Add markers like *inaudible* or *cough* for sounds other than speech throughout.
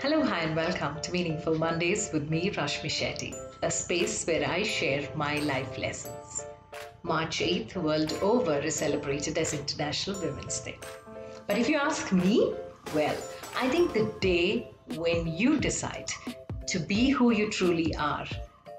Hello, hi, and welcome to Meaningful Mondays with me, Rashmi Shetty, a space where I share my life lessons. March 8th, world over, is celebrated as International Women's Day. But if you ask me, well, I think the day when you decide to be who you truly are,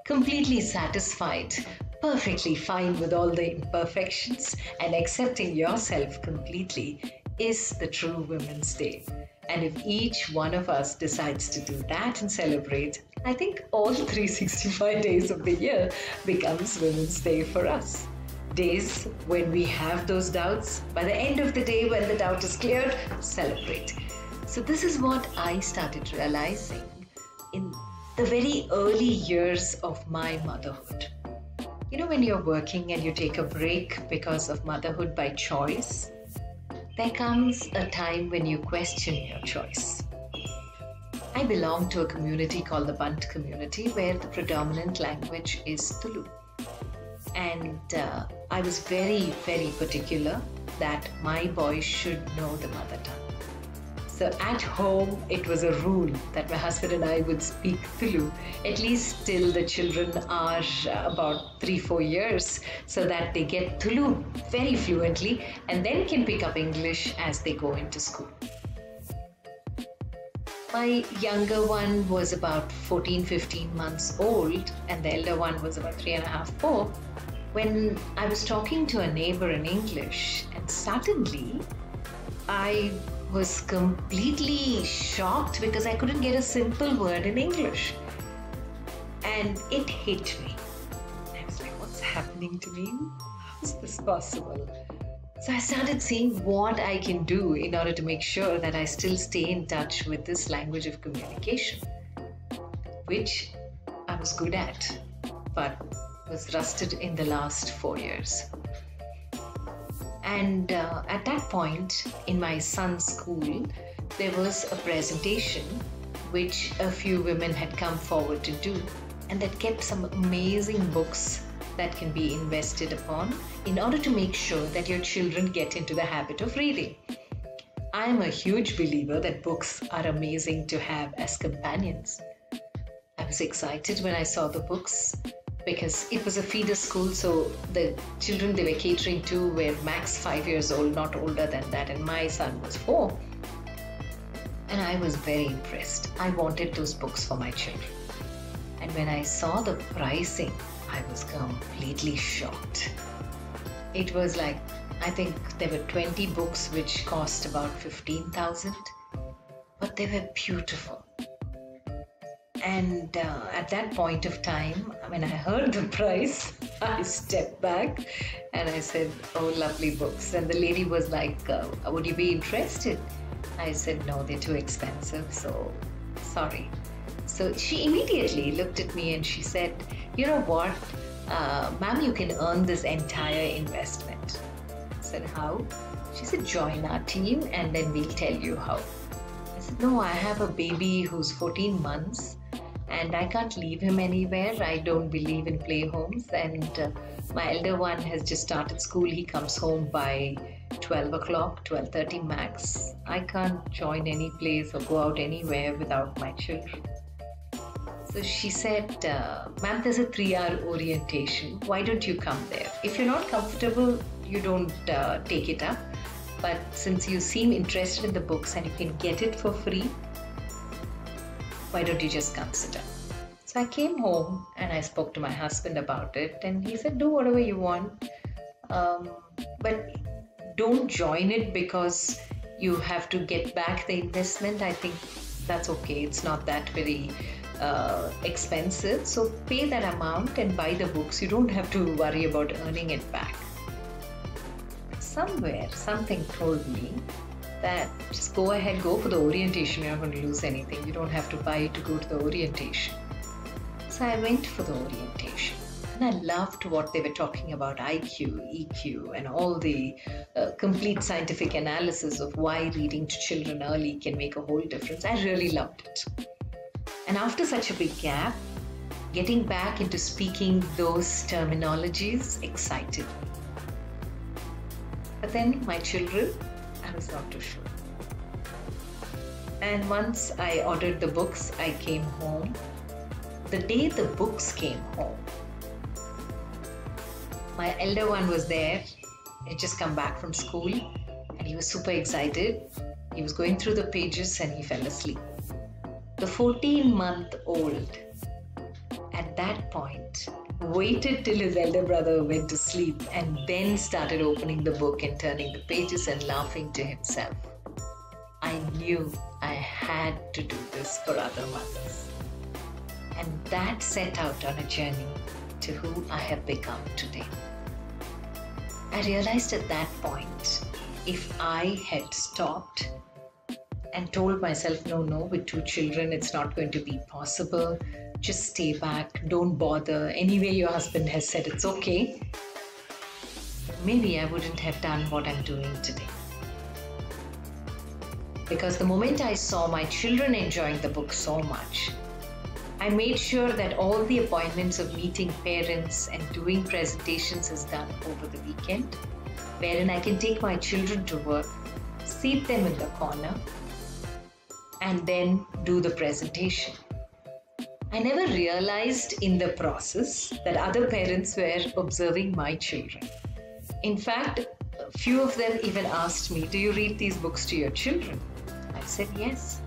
completely satisfied, perfectly fine with all the imperfections, and accepting yourself completely, is the true Women's Day. And if each one of us decides to do that and celebrate, I think all 365 days of the year becomes Women's Day for us. Days when we have those doubts, by the end of the day, when the doubt is cleared, celebrate. So, this is what I started realizing in the very early years of my motherhood. You know, when you're working and you take a break because of motherhood by choice, there comes a time when you question your choice. I belong to a community called the Bunt community where the predominant language is Tulu. And uh, I was very, very particular that my boys should know the mother tongue. So at home, it was a rule that my husband and I would speak Tulu, at least till the children are uh, about three, four years, so that they get Tulu very fluently and then can pick up English as they go into school. My younger one was about 14, 15 months old, and the elder one was about three and a half, four, when I was talking to a neighbor in English, and suddenly I was completely shocked because I couldn't get a simple word in English. And it hit me. I was like, what's happening to me? How is this possible? So I started seeing what I can do in order to make sure that I still stay in touch with this language of communication, which I was good at, but was rusted in the last four years. And uh, at that point in my son's school, there was a presentation which a few women had come forward to do, and that kept some amazing books that can be invested upon in order to make sure that your children get into the habit of reading. I am a huge believer that books are amazing to have as companions. I was excited when I saw the books because it was a feeder school, so the children they were catering to were max five years old, not older than that, and my son was four. And I was very impressed. I wanted those books for my children. And when I saw the pricing, I was completely shocked. It was like, I think there were 20 books which cost about 15,000, but they were beautiful and uh, at that point of time, when I heard the *laughs* price, I stepped back and I said, Oh, lovely books. And the lady was like, uh, Would you be interested? I said, No, they're too expensive. So sorry. So she immediately looked at me and she said, You know what? Uh, ma'am, you can earn this entire investment. I said, How? She said, Join our team and then we'll tell you how. I said, No, I have a baby who's 14 months and I can't leave him anywhere. I don't believe in play homes. And uh, my elder one has just started school. He comes home by 12 o'clock, 12.30 max. I can't join any place or go out anywhere without my children. So she said, uh, ma'am, there's a three hour orientation. Why don't you come there? If you're not comfortable, you don't uh, take it up. But since you seem interested in the books and you can get it for free, why don't you just consider? So I came home and I spoke to my husband about it, and he said, Do whatever you want, um, but don't join it because you have to get back the investment. I think that's okay, it's not that very uh, expensive. So pay that amount and buy the books. You don't have to worry about earning it back. Somewhere, something told me that just go ahead, go for the orientation. You're not going to lose anything. You don't have to buy to go to the orientation. So I went for the orientation. And I loved what they were talking about IQ, EQ, and all the uh, complete scientific analysis of why reading to children early can make a whole difference. I really loved it. And after such a big gap, getting back into speaking those terminologies excited me. But then my children I was not too sure. And once I ordered the books, I came home. The day the books came home, my elder one was there. He just come back from school and he was super excited. He was going through the pages and he fell asleep. The 14 month old at that point waited till his elder brother went to sleep and then started opening the book and turning the pages and laughing to himself. I knew I had to do this for other mothers. And that set out on a journey to who I have become today. I realized at that point if I had stopped and told myself, no, no, with two children, it's not going to be possible. Just stay back, don't bother. Anyway, your husband has said it's okay. Maybe I wouldn't have done what I'm doing today. Because the moment I saw my children enjoying the book so much, I made sure that all the appointments of meeting parents and doing presentations is done over the weekend, wherein I can take my children to work, seat them in the corner, and then do the presentation. I never realized in the process that other parents were observing my children. In fact, a few of them even asked me, Do you read these books to your children? I said, Yes.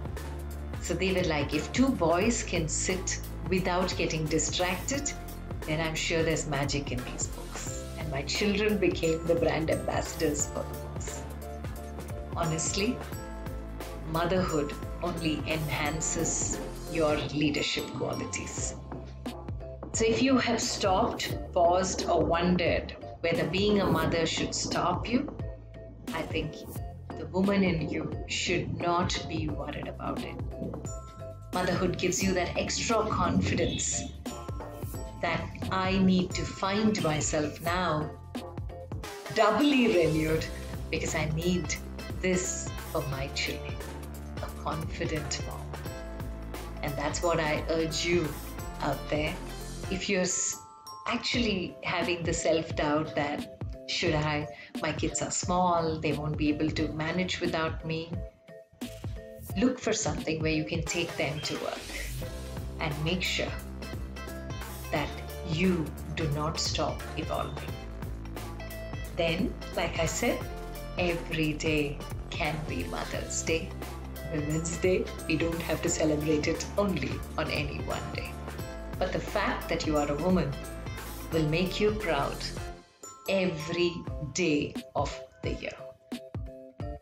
So they were like, if two boys can sit without getting distracted, then I'm sure there's magic in these books. And my children became the brand ambassadors for the books. Honestly, motherhood only enhances your leadership qualities. So if you have stopped, paused, or wondered whether being a mother should stop you, I think the woman in you should not be worried about it. Motherhood gives you that extra confidence that I need to find myself now doubly renewed because I need this for my children confident mom. And that's what I urge you out there. If you're actually having the self doubt that should I? My kids are small, they won't be able to manage without me. Look for something where you can take them to work and make sure that you do not stop evolving. Then, like I said, every day can be Mother's Day. Women's Day, we don't have to celebrate it only on any one day. But the fact that you are a woman will make you proud every day of the year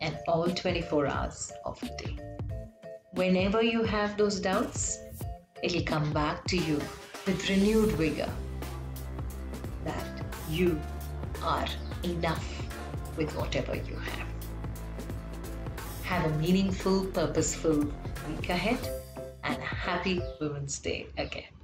and all 24 hours of the day. Whenever you have those doubts, it'll come back to you with renewed vigor that you are enough with whatever you have. Have a meaningful, purposeful week ahead and a happy Women's Day again.